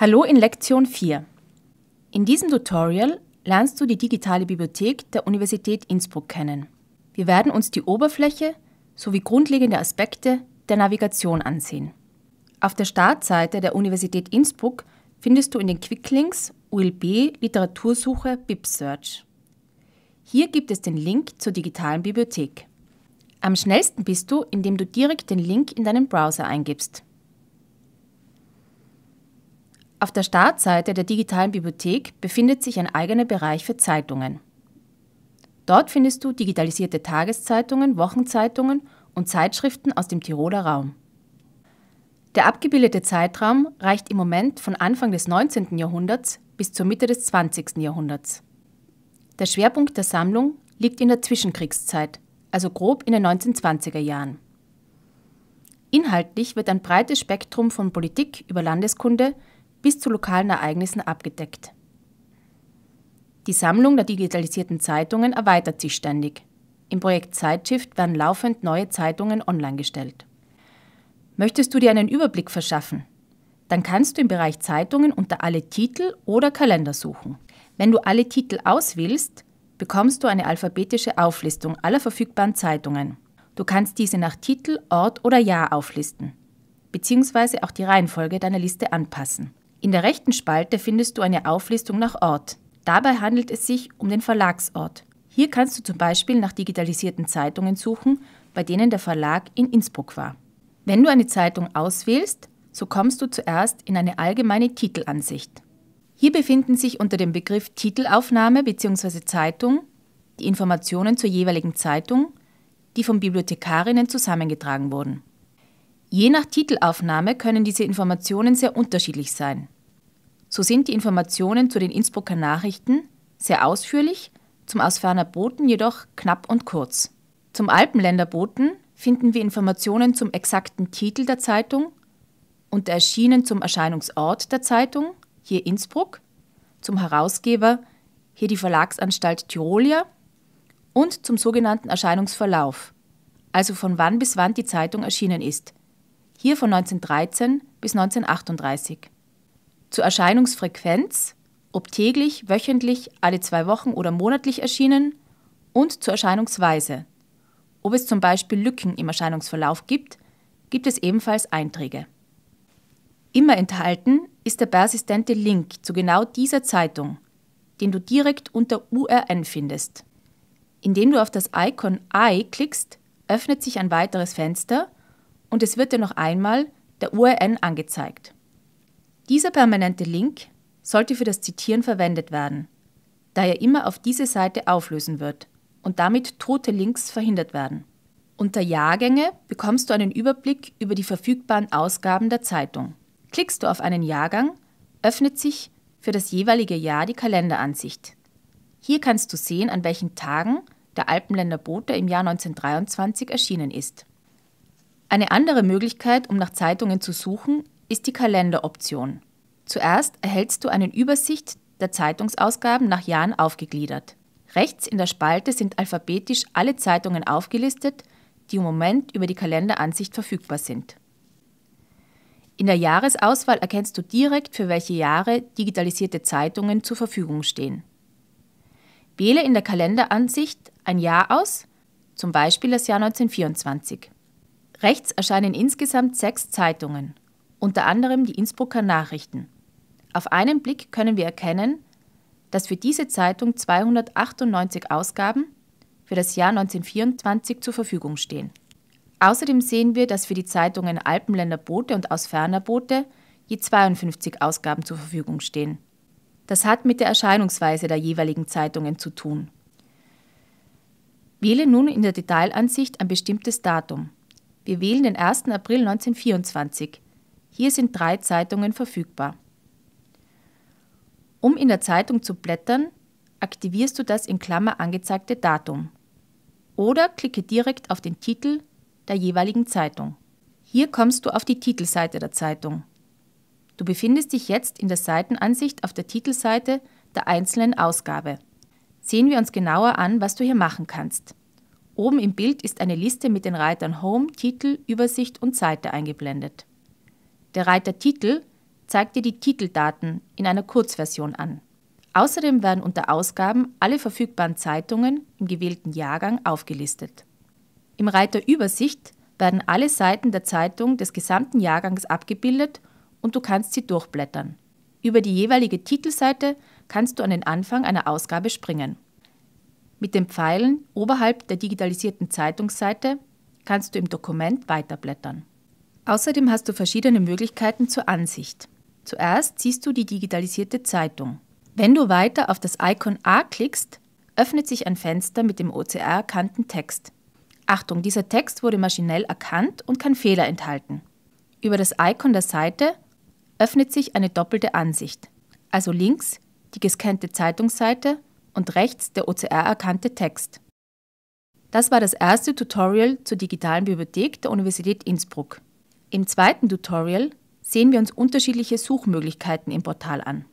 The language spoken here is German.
Hallo in Lektion 4. In diesem Tutorial lernst du die digitale Bibliothek der Universität Innsbruck kennen. Wir werden uns die Oberfläche sowie grundlegende Aspekte der Navigation ansehen. Auf der Startseite der Universität Innsbruck findest du in den Quicklinks ULB Literatursuche BibSearch. Hier gibt es den Link zur digitalen Bibliothek. Am schnellsten bist du, indem du direkt den Link in deinen Browser eingibst. Auf der Startseite der digitalen Bibliothek befindet sich ein eigener Bereich für Zeitungen. Dort findest du digitalisierte Tageszeitungen, Wochenzeitungen und Zeitschriften aus dem Tiroler Raum. Der abgebildete Zeitraum reicht im Moment von Anfang des 19. Jahrhunderts bis zur Mitte des 20. Jahrhunderts. Der Schwerpunkt der Sammlung liegt in der Zwischenkriegszeit, also grob in den 1920er Jahren. Inhaltlich wird ein breites Spektrum von Politik über Landeskunde bis zu lokalen Ereignissen abgedeckt. Die Sammlung der digitalisierten Zeitungen erweitert sich ständig. Im Projekt Zeitshift werden laufend neue Zeitungen online gestellt. Möchtest du dir einen Überblick verschaffen? Dann kannst du im Bereich Zeitungen unter alle Titel oder Kalender suchen. Wenn du alle Titel auswählst, bekommst du eine alphabetische Auflistung aller verfügbaren Zeitungen. Du kannst diese nach Titel, Ort oder Jahr auflisten, beziehungsweise auch die Reihenfolge deiner Liste anpassen. In der rechten Spalte findest du eine Auflistung nach Ort. Dabei handelt es sich um den Verlagsort. Hier kannst du zum Beispiel nach digitalisierten Zeitungen suchen, bei denen der Verlag in Innsbruck war. Wenn du eine Zeitung auswählst, so kommst du zuerst in eine allgemeine Titelansicht. Hier befinden sich unter dem Begriff Titelaufnahme bzw. Zeitung die Informationen zur jeweiligen Zeitung, die von Bibliothekarinnen zusammengetragen wurden. Je nach Titelaufnahme können diese Informationen sehr unterschiedlich sein. So sind die Informationen zu den Innsbrucker Nachrichten sehr ausführlich, zum Ausferner Boten jedoch knapp und kurz. Zum Alpenländer Boten finden wir Informationen zum exakten Titel der Zeitung und erschienen zum Erscheinungsort der Zeitung, hier Innsbruck, zum Herausgeber, hier die Verlagsanstalt Tirolia und zum sogenannten Erscheinungsverlauf, also von wann bis wann die Zeitung erschienen ist, hier von 1913 bis 1938. Zur Erscheinungsfrequenz, ob täglich, wöchentlich, alle zwei Wochen oder monatlich erschienen, und zur Erscheinungsweise. Ob es zum Beispiel Lücken im Erscheinungsverlauf gibt, gibt es ebenfalls Einträge. Immer enthalten ist der persistente Link zu genau dieser Zeitung, den du direkt unter URN findest. Indem du auf das Icon I klickst, öffnet sich ein weiteres Fenster und es wird dir noch einmal der URN angezeigt. Dieser permanente Link sollte für das Zitieren verwendet werden, da er immer auf diese Seite auflösen wird und damit tote Links verhindert werden. Unter Jahrgänge bekommst du einen Überblick über die verfügbaren Ausgaben der Zeitung. Klickst du auf einen Jahrgang, öffnet sich für das jeweilige Jahr die Kalenderansicht. Hier kannst du sehen, an welchen Tagen der Alpenländer Bote im Jahr 1923 erschienen ist. Eine andere Möglichkeit, um nach Zeitungen zu suchen, ist die Kalenderoption. Zuerst erhältst du eine Übersicht der Zeitungsausgaben nach Jahren aufgegliedert. Rechts in der Spalte sind alphabetisch alle Zeitungen aufgelistet, die im Moment über die Kalenderansicht verfügbar sind. In der Jahresauswahl erkennst du direkt, für welche Jahre digitalisierte Zeitungen zur Verfügung stehen. Wähle in der Kalenderansicht ein Jahr aus, zum Beispiel das Jahr 1924. Rechts erscheinen insgesamt sechs Zeitungen, unter anderem die Innsbrucker Nachrichten. Auf einen Blick können wir erkennen, dass für diese Zeitung 298 Ausgaben für das Jahr 1924 zur Verfügung stehen. Außerdem sehen wir, dass für die Zeitungen Alpenländer Bote und Ausferner Bote je 52 Ausgaben zur Verfügung stehen. Das hat mit der Erscheinungsweise der jeweiligen Zeitungen zu tun. Wähle nun in der Detailansicht ein bestimmtes Datum. Wir wählen den 1. April 1924. Hier sind drei Zeitungen verfügbar. Um in der Zeitung zu blättern, aktivierst du das in Klammer angezeigte Datum. Oder klicke direkt auf den Titel der jeweiligen Zeitung. Hier kommst du auf die Titelseite der Zeitung. Du befindest dich jetzt in der Seitenansicht auf der Titelseite der einzelnen Ausgabe. Sehen wir uns genauer an, was du hier machen kannst. Oben im Bild ist eine Liste mit den Reitern Home, Titel, Übersicht und Seite eingeblendet. Der Reiter Titel zeigt dir die Titeldaten in einer Kurzversion an. Außerdem werden unter Ausgaben alle verfügbaren Zeitungen im gewählten Jahrgang aufgelistet. Im Reiter Übersicht werden alle Seiten der Zeitung des gesamten Jahrgangs abgebildet und du kannst sie durchblättern. Über die jeweilige Titelseite kannst du an den Anfang einer Ausgabe springen. Mit den Pfeilen oberhalb der digitalisierten Zeitungsseite kannst du im Dokument weiterblättern. Außerdem hast du verschiedene Möglichkeiten zur Ansicht. Zuerst siehst du die digitalisierte Zeitung. Wenn du weiter auf das Icon A klickst, öffnet sich ein Fenster mit dem OCR erkannten Text. Achtung, dieser Text wurde maschinell erkannt und kann Fehler enthalten. Über das Icon der Seite öffnet sich eine doppelte Ansicht, also links die gescannte Zeitungsseite und rechts der OCR erkannte Text. Das war das erste Tutorial zur digitalen Bibliothek der Universität Innsbruck. Im zweiten Tutorial sehen wir uns unterschiedliche Suchmöglichkeiten im Portal an.